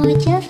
Mojave.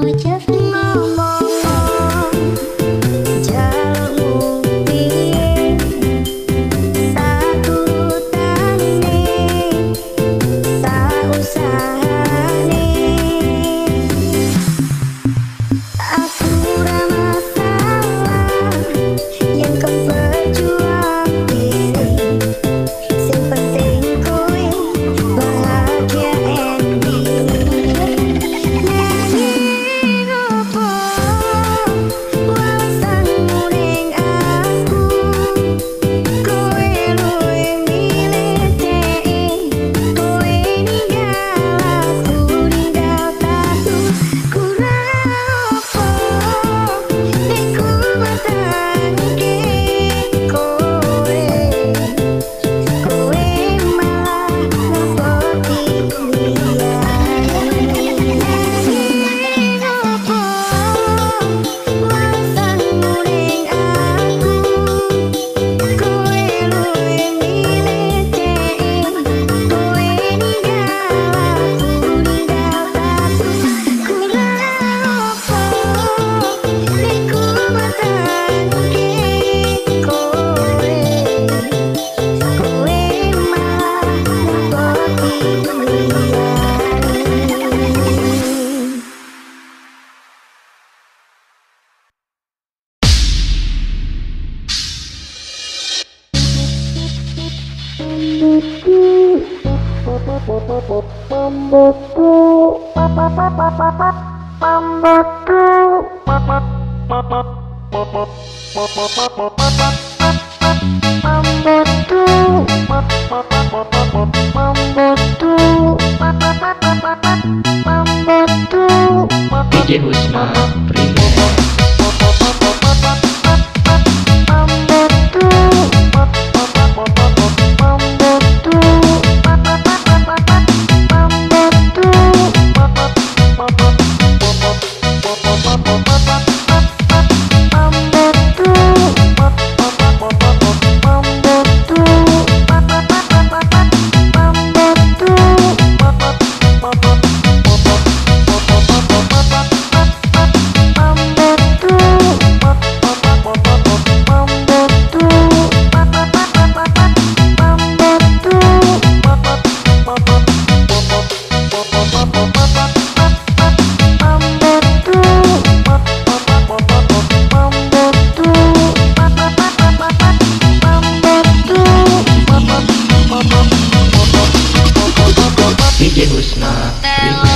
noite eu fiz. DJ husna